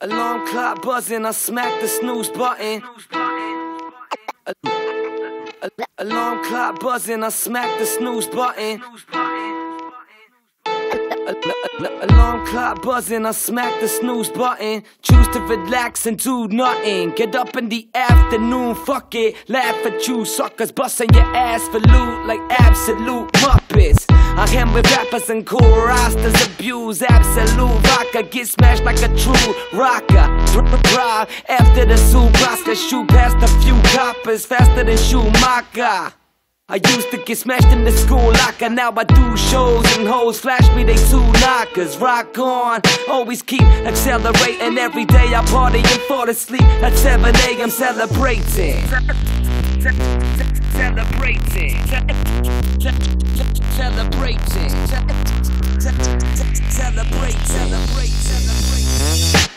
Alarm clock buzzing, I smack the snooze button. Alarm clock buzzing, I smack the snooze button. Alarm clock buzzing, I smack the snooze button. Choose to relax and do nothing. Get up in the afternoon, fuck it. Laugh at you suckers, busting your ass for loot like absolute muppets. I am with rappers and cool rosters, abuse absolute rocker. Get smashed like a true rocker. Drive after the Subaska, shoot past a few coppers faster than Schumacher. I used to get smashed in the school locker, now I do shows and hoes flash me they two knockers. Rock on, always keep accelerating every day. I party and fall asleep at 7 a.m. celebrating. Celebrating. Celebrating. Celebrate, celebrate, celebrate.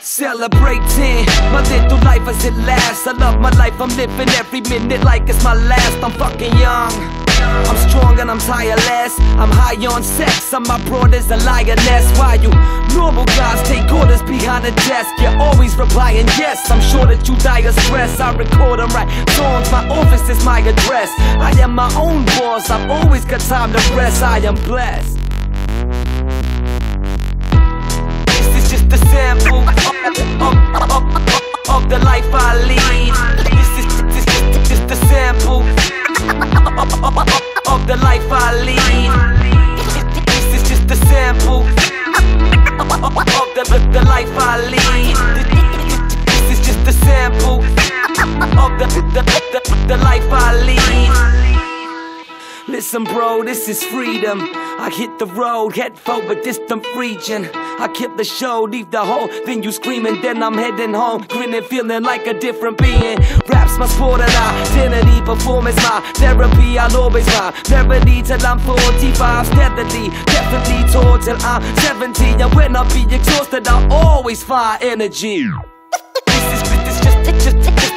Celebrating my little life as it lasts. I love my life, I'm living every minute like it's my last. I'm fucking young. I'm strong and I'm tireless. I'm high on sex. I'm my brothers a lioness. Why you normal guys take orders behind the desk? You're always replying yes. I'm sure that you die of stress. I record and write songs. My office is my address. I am my own boss. I've always got time to rest. I am blessed. Of the, the, the, the life I lead. Listen, bro, this is freedom. I hit the road, head for a distant region. I kill the show, leave the whole venue screaming. Then I'm heading home, grinning, feeling like a different being. Rap's my sport and identity, performance my therapy. I'll always rhyme. Melody till I'm 45, steadily, definitely towards till I'm 70. And when I be exhausted, I'll always find energy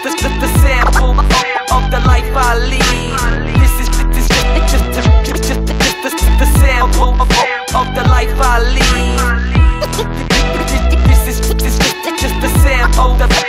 the, the, the sample of of the life I lead. This is this, this, just, just, just, just, just, just the sample of, of the life I lead. This is this, just, just the sample.